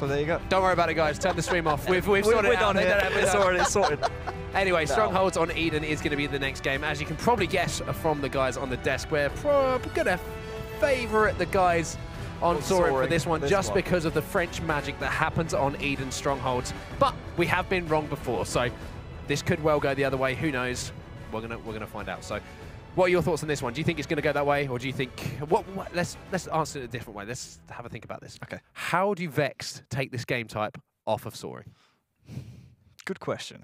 So there you go. don't worry about it, guys. Turn the stream off. We've, we've sorted we're it out. done. We're It's sorted. Anyway, Now. Strongholds on Eden is going to be the next game. As you can probably guess from the guys on the desk, we're probably going to favourite the guys on On for this one this just one. because of the French magic that happens on Eden Strongholds. But we have been wrong before, so this could well go the other way. Who knows? We're gonna we're gonna find out. So, what are your thoughts on this one? Do you think it's going to go that way, or do you think what, what? Let's let's answer it a different way. Let's have a think about this. Okay. How do Vexed take this game type off of Soaring? Good question.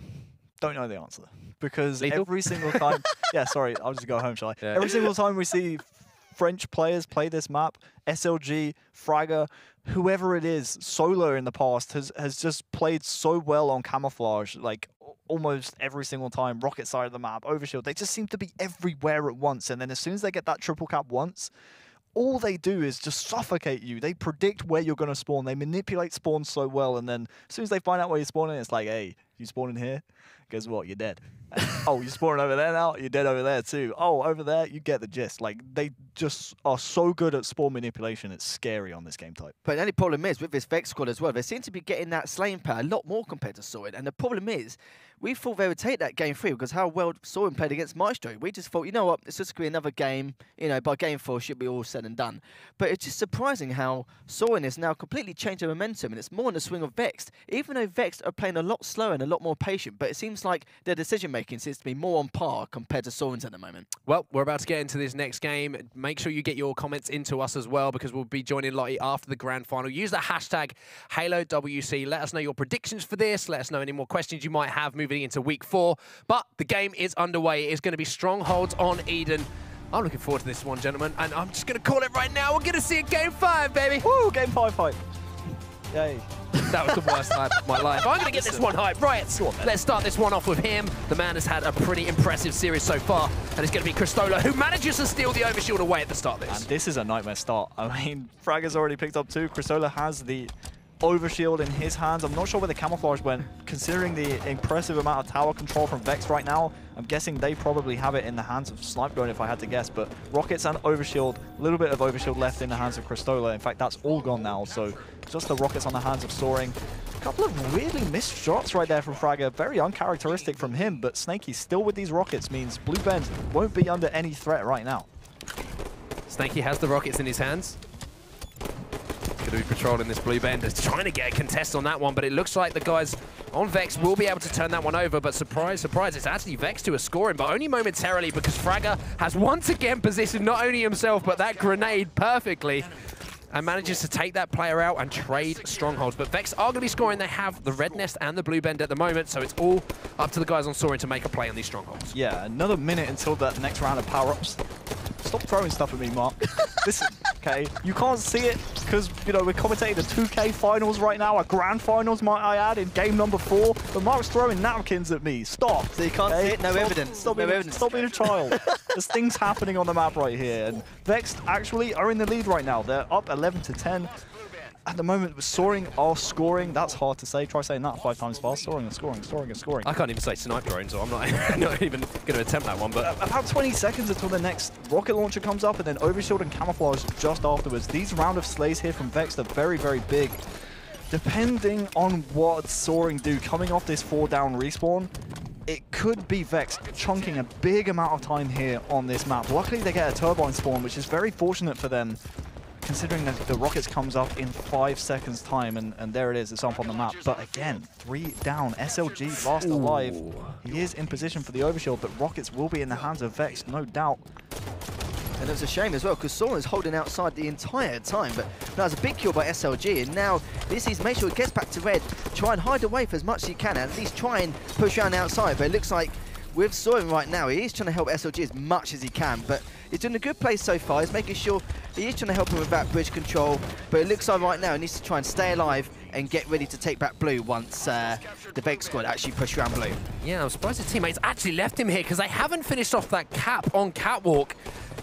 Don't know the answer because Lethal? every single time. yeah, sorry, I'll just go home, shall I? Yeah. Every single time we see French players play this map, SLG, Fragger, whoever it is, solo in the past has has just played so well on camouflage, like almost every single time. Rocket side of the map, Overshield, they just seem to be everywhere at once, and then as soon as they get that triple cap once. All they do is just suffocate you. They predict where you're going to spawn. They manipulate spawn so well, and then as soon as they find out where you're spawning, it's like, hey, you spawning here? Guess what? You're dead. oh, you're spawning over there now? You're dead over there too. Oh, over there? You get the gist. Like, they just are so good at spawn manipulation. It's scary on this game type. But the only problem is with this Vex squad as well, they seem to be getting that slaying power a lot more compared to Soaring. And the problem is, we thought they would take that game three because how well Soaring played against Maestro. We just thought, you know what, it's just going to be another game. You know, by game four, it should be all said and done. But it's just surprising how Soaring has now completely changed the momentum and it's more in the swing of Vexed. Even though Vexed are playing a lot slower and a lot more patient, but it seems like their decision making seems to be more on par compared to Soaring's at the moment. Well, we're about to get into this next game. Make sure you get your comments into us as well because we'll be joining Lottie after the grand final. Use the hashtag HaloWC. Let us know your predictions for this. Let us know any more questions you might have moving into week four. But the game is underway. It's going to be Strongholds on Eden. I'm looking forward to this one, gentlemen, and I'm just going to call it right now. We're going to see a game five, baby. Woo! Game five fight. Yay. That was the worst hype of my life. I'm going to get this one hype. Right, on, let's start this one off with him. The man has had a pretty impressive series so far, and it's going to be Cristola, who manages to steal the overshield away at the start of this. And this. this is a nightmare start. I mean, Frag has already picked up two. Cristola has the overshield in his hands. I'm not sure where the camouflage went, considering the impressive amount of tower control from Vex right now. I'm guessing they probably have it in the hands of Snipe Drone if I had to guess, but Rockets and Overshield, a little bit of Overshield left in the hands of Cristola. In fact, that's all gone now, so just the Rockets on the hands of Soaring. A couple of weirdly missed shots right there from Fragger, very uncharacteristic from him, but Snakey still with these Rockets means Blue Bend won't be under any threat right now. Snakey has the rockets in his hands. Going to be patrolling this blue bend. Is trying to get a contest on that one, but it looks like the guys on Vex will be able to turn that one over. But surprise, surprise, it's actually Vex who is scoring, but only momentarily because Fragger has once again positioned not only himself, but that grenade perfectly. And manages to take that player out and trade strongholds. But Vex are going to be scoring. They have the red nest and the blue bend at the moment, so it's all up to the guys on Soaring to make a play on these strongholds. Yeah, another minute until that next round of power-ups. Stop throwing stuff at me, Mark. Listen, okay, you can't see it because, you know, we're commentating the 2K finals right now, our grand finals, might I add, in game number four, but Mark's throwing napkins at me. Stop. So you can't see it? No Stop- evidence. Stop, No being, evidence. stop being a child. There's things happening on the map right here, and Vex actually are in the lead right now. They're up 11 to 10. At the moment, Soaring are scoring. That's hard to say. Try saying that five times fast. Soaring and scoring, scoring and scoring. I can't even say snipe drone, so I'm not, not even going to attempt that one. But about 20 seconds until the next rocket launcher comes up, and then Overshield and Camouflage just afterwards. These round of slays here from Vex are very, very big. Depending on what Soaring do coming off this four down respawn, it could be Vex chunking a big amount of time here on this map. Luckily they get a turbine spawn, which is very fortunate for them, considering that the rockets comes up in five seconds time, and, and there it is, it's up on the map. But again, three down, SLG last alive. He is in position for the overshield, but rockets will be in the hands of Vex, no doubt. And it was a shame as well because Soren's holding outside the entire time. But that was a big kill by SLG. And now this is make sure it gets back to red. Try and hide away for as much as you can. And at least try and push around outside. But it looks like with Soren right now, he is trying to help SLG as much as he can. But he's doing a good play so far. He's making sure he is trying to help him with that bridge control. But it looks like right now he needs to try and stay alive and get ready to take back blue once uh, the Vex squad actually push around blue. Yeah, I'm surprised his teammates actually left him here because they haven't finished off that cap on Catwalk.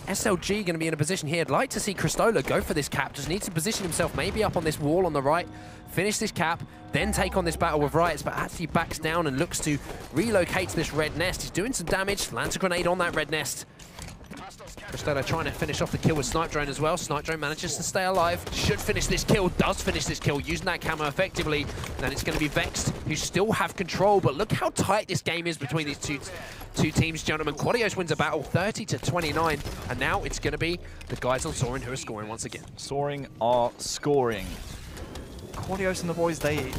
SLG going to be in a position here. I'd like to see Cristola go for this cap. Just needs to position himself maybe up on this wall on the right, finish this cap, then take on this battle with Riots, but actually backs down and looks to relocate to this red nest. He's doing some damage. Lands a grenade on that red nest. Cristola trying to finish off the kill with Snipe Drone as well. Snipe Drone manages to stay alive. Should finish this kill, does finish this kill, using that camo effectively. And it's going to be Vexed, who still have control. But look how tight this game is between these two two teams, gentlemen. Quadios wins a battle 30 to 29. And now it's going to be the guys on Soaring who are scoring once again. Soaring are scoring. Quadios and the boys, they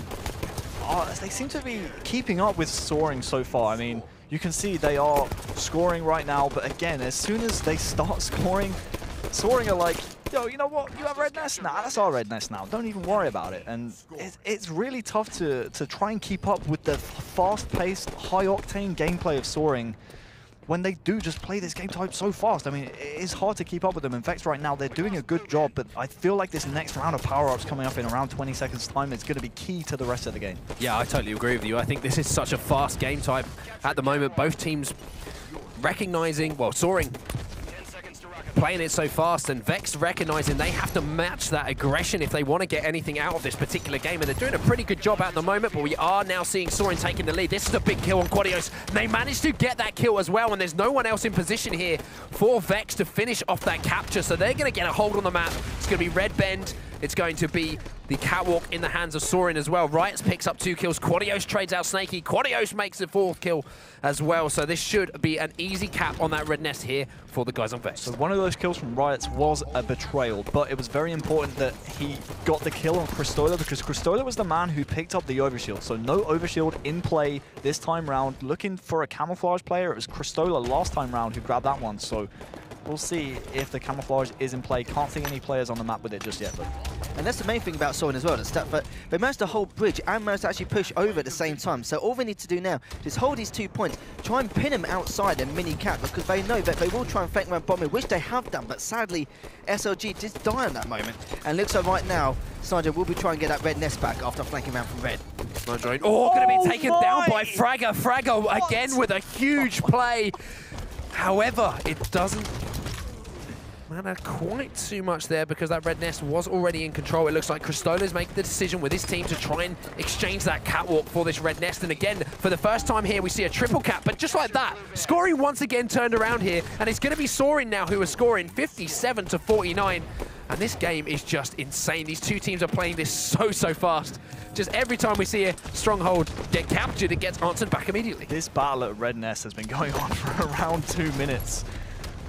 are, they seem to be keeping up with Soaring so far. I mean, you can see they are scoring right now, but again, as soon as they start scoring, Soaring are like, yo, you know what? You have Red Nest? Nah, that's our Red Nest now. Don't even worry about it. And it's, it's really tough to, to try and keep up with the fast-paced, high-octane gameplay of Soaring when they do just play this game type so fast. I mean, it is hard to keep up with them. In fact, right now, they're doing a good job, but I feel like this next round of power-ups coming up in around 20 seconds time is going to be key to the rest of the game. Yeah, I totally agree with you. I think this is such a fast game type at the moment. Both teams recognizing, well, soaring playing it so fast and Vex recognizing they have to match that aggression if they want to get anything out of this particular game and they're doing a pretty good job at the moment but we are now seeing Soaring taking the lead. This is a big kill on Quadios. They managed to get that kill as well and there's no one else in position here for Vex to finish off that capture so they're going to get a hold on the map. It's going to be Red Bend. It's going to be the catwalk in the hands of Soaring as well. Riots picks up two kills. Quadios trades out Snaky. Quadios makes the fourth kill as well. So this should be an easy cap on that red nest here for the guys on Vex. So one of those kills from Riots was a betrayal, but it was very important that he got the kill on Cristola because Cristola was the man who picked up the overshield. So no overshield in play this time round. Looking for a camouflage player, it was Cristola last time round who grabbed that one. So we'll see if the camouflage is in play. Can't see any players on the map with it just yet. But and that's the main thing about Soaring as well, that but they managed to hold bridge and managed to actually push over at the same time. So all they need to do now is hold these two points, try and pin them outside and mini cap because they know that they will try and fake around bombing, which they have done, but sadly SLG did die in that moment. And looks like right now, Sandra will be trying to get that red nest back after flanking around from red. Oh, going to be oh, taken oh down by Fragger. Fragger what? again with a huge play. However, it doesn't matter quite too much there because that red nest was already in control. It looks like Cristola's making the decision with his team to try and exchange that catwalk for this red nest. And again, for the first time here, we see a triple cap. But just like that, scoring once again turned around here. And it's going to be Soaring now who are scoring 57 to 49. And this game is just insane. These two teams are playing this so, so fast. Just every time we see a Stronghold get captured, it gets answered back immediately. This battle at Red Nest has been going on for around two minutes.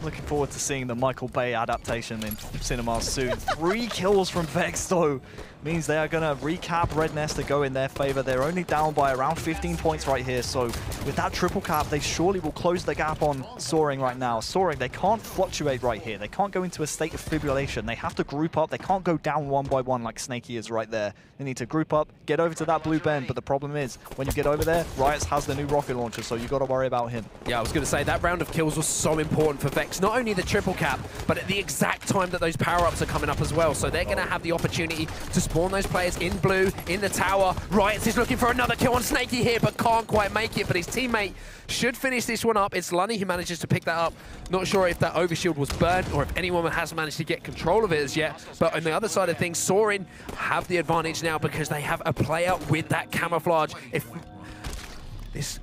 Looking forward to seeing the Michael Bay adaptation in cinemas soon. Three kills from Vex, though, means they are going to recap Red Nest to go in their favor. They're only down by around 15 points right here, so with that triple cap, they surely will close the gap on Soaring right now. Soaring, they can't fluctuate right here. They can't go into a state of fibrillation. They have to group up. They can't go down one by one like Snaky is right there. They need to group up, get over to that blue bend, but the problem is, when you get over there, Riots has the new rocket launcher, so you got to worry about him. Yeah, I was going to say, that round of kills was so important for Vex. Not only the triple cap, but at the exact time that those power-ups are coming up as well, so they're going to oh. have the opportunity to spawn those players in blue, in the tower. Riots is looking for another kill on Snaky here, but can't quite make it. But his teammate should finish this one up. It's Lunny who manages to pick that up. Not sure if that overshield was burnt or if anyone has managed to get control of it as yet. But on the other side of things, Soaring have the advantage now because they have a player with that camouflage. If this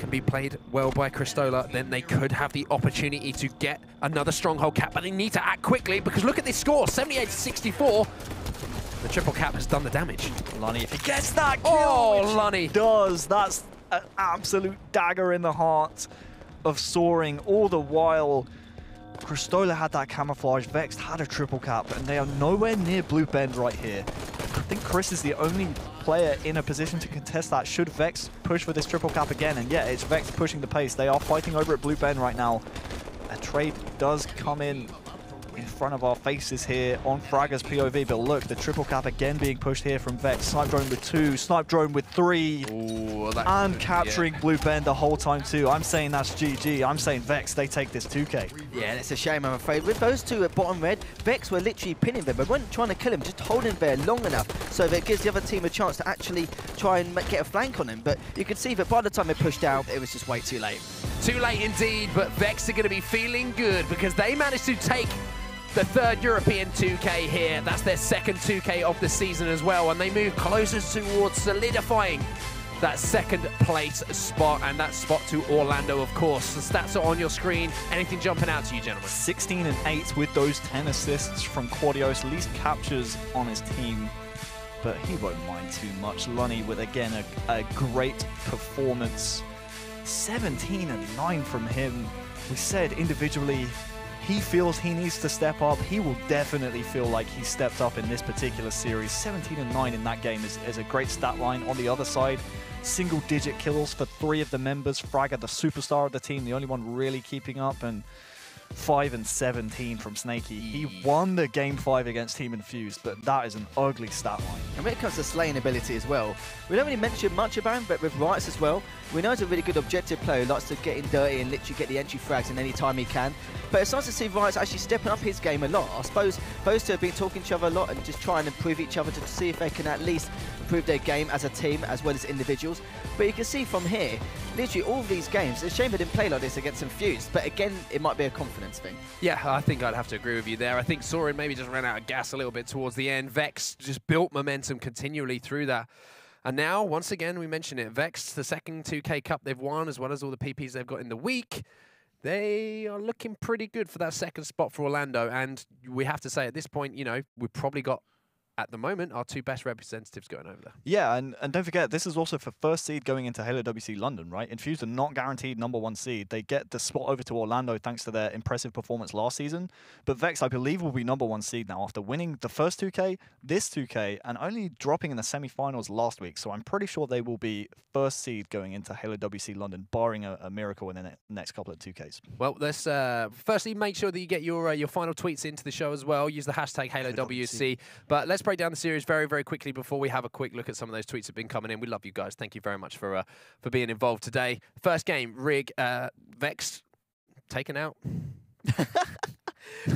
can be played well by Cristola, then they could have the opportunity to get another stronghold cap, but they need to act quickly because look at this score, 78 64. The triple cap has done the damage. Lunny, if he gets that kill, oh, Lunny does, that's an absolute dagger in the heart of Soaring. All the while, Cristola had that camouflage, Vexed had a triple cap, and they are nowhere near Blue Bend right here. I think Chris is the only player in a position to contest that should Vex push for this triple cap again. And yeah, it's Vex pushing the pace. They are fighting over at Blue Bend right now. A trade does come in in front of our faces here on Fragger's POV. But look, the triple cap again being pushed here from Vex. Snipe drone with two, snipe drone with three. Ooh, that and could- capturing yeah. Blue Ben the whole time too. I'm saying that's GG. I'm saying Vex, they take this 2K. Yeah, and it's a shame, I'm afraid. With those two at bottom red, Vex were literally pinning them. They weren't trying to kill him, just holding there long enough so that it gives the other team a chance to actually try and ma- get a flank on him. But you can see that by the time they pushed out, it was just way too late. Too late indeed, but Vex are going to be feeling good because they managed to take the third European 2K here. That's their second 2K of the season as well, and they move closer towards solidifying that second place spot and that spot to Orlando, of course. The stats are on your screen. Anything jumping out to you, gentlemen? 16 and 8 with those 10 assists from Quadios, least captures on his team. But he won't mind too much. Lunny with again a, a great performance. 17 and 9 from him. We said individually he feels he needs to step up. He will definitely feel like he stepped up in this particular series. 17 and 9 in that game is, is a great stat line. On the other side, single digit kills for three of the members. Fragger, the superstar of the team, the only one really keeping up. And 5 and 17 from Snakey. He won the game 5 against Team Infused, but that is an ugly stat line. And when it comes to slaying ability as well, we don't really mention much about him, but with Riots as well, we know he's a really good objective player who likes to get in dirty and literally get the entry frags in any time he can. But it's nice to see Riots actually stepping up his game a lot. I suppose those two have been talking to each other a lot and just trying to improve each other to see if they can at least improve their game as a team as well as individuals. But you can see from here, literally all these games, it's a shame they didn't play like this against Infused, but again, it might be a confidence thing. Yeah, I think I'd have to agree with you there. I think Soaring maybe just ran out of gas a little bit towards the end. Vex just built momentum continually through that. And now, once again, we mention it. Vex, the second 2K Cup they've won, as well as all the PPs they've got in the week. They are looking pretty good for that second spot for Orlando. And we have to say at this point, you know, we've probably got, at the moment, our two best representatives going over there. Yeah, and, and don't forget, this is also for first seed going into Halo WC London, right? Infused are not guaranteed number one seed. They get the spot over to Orlando thanks to their impressive performance last season. But Vex, I believe, will be number one seed now after winning the first 2K, this 2K, and only dropping in the semi-finals last week. So I'm pretty sure they will be first seed going into Halo WC London, barring a, a miracle in the ne- next couple of 2Ks. Well, let's uh, firstly make sure that you get your uh, your final tweets into the show as well. Use the hashtag HaloWC. But let's break down the series very, very quickly before we have a quick look at some of those tweets that have been coming in. We love you guys. Thank you very much for uh, for being involved today. First game, Rig uh, Vex taken out.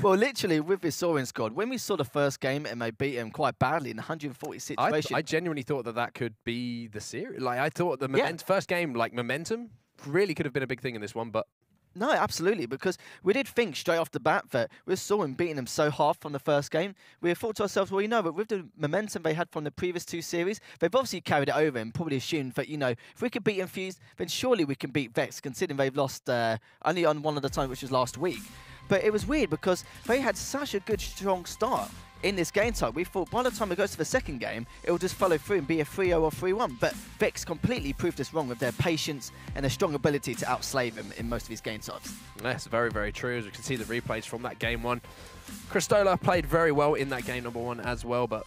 well, literally, with this Soaring squad, when we saw the first game and they beat him quite badly in 140 I, situation, I genuinely thought that that could be the series. Like I thought the Yeah. first game, like momentum, really could have been a big thing in this one. But No, absolutely, because we did think straight off the bat that we saw him beating them so hard from the first game. We thought to ourselves, well, you know, but with the momentum they had from the previous two series, they've obviously carried it over and probably assumed that, you know, if we could beat Infused, then surely we can beat Vex, considering they've lost uh, only on one of the time, which was last week. But it was weird because they had such a good, strong start in this game type. We thought by the time it goes to the second game, it will just follow through and be a 3-0 or 3-1. But Vex completely proved us wrong with their patience and their strong ability to outslay them in most of these game types. That's very, very true. As we can see the replays from that game one. Cristola played very well in that game number one as well, but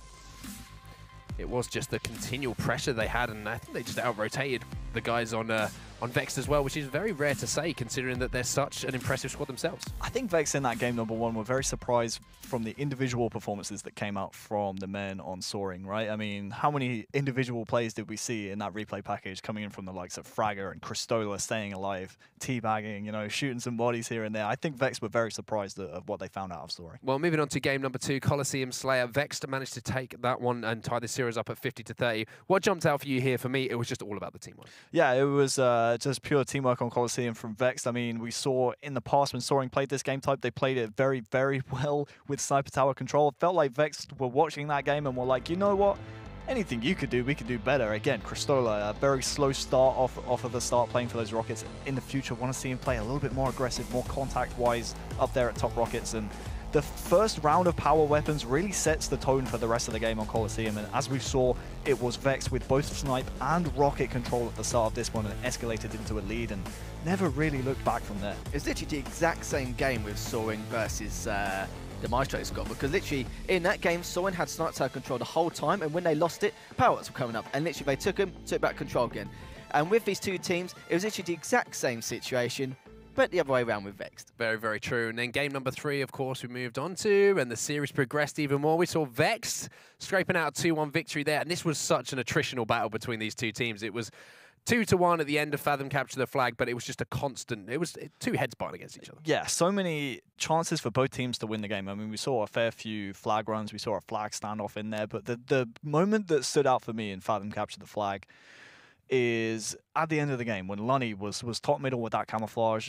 it was just the continual pressure they had, and I think they just out-rotated the guys on uh, on Vex as well, which is very rare to say considering that they're such an impressive squad themselves. I think Vex in that game number one were very surprised from the individual performances that came out from the men on Soaring, right? I mean, how many individual plays did we see in that replay package coming in from the likes of Fragger and Cristola staying alive, teabagging, you know, shooting some bodies here and there? I think Vex were very surprised at, of what they found out of Soaring. Well, moving on to game number two, Coliseum Slayer. Vex managed to take that one and tie the series up at 50 to 30. What jumped out for you here? For me, it was just all about the teamwork. Yeah, it was uh, just pure teamwork on Coliseum from Vex. I mean, we saw in the past when Soaring played this game type, they played it very, very well with Sniper Tower control. It felt like Vex were watching that game and were like, you know what? Anything you could do, we could do better. Again, Cristola, a very slow start off, off of the start playing for those Rockets. In the future, want to see him play a little bit more aggressive, more contact-wise up there at top Rockets. And the first round of power weapons really sets the tone for the rest of the game on Coliseum, And as we saw, it was Vex with both Snipe and Rocket control at the start of this one and escalated into a lead and never really looked back from there. It's literally the exact same game with Soaring versus uh, the Maestro squad because literally in that game, Soaring had Snipe tower control the whole time, and when they lost it, power-ups were coming up, and literally they took him, took back control again. And with these two teams, it was literally the exact same situation, but the other way around with Vexed. Very, very true. And then game number three, of course, we moved on to, and the series progressed even more. We saw Vexed scraping out a 2-1 victory there, and this was such an attritional battle between these two teams. It was two to one at the end of Fathom capture the flag, but it was just a constant. It was two heads butting against each other. Yeah, so many chances for both teams to win the game. I mean, we saw a fair few flag runs, we saw a flag standoff in there, but the the moment that stood out for me in Fathom capture the flag is at the end of the game when Lunny was was top middle with that camouflage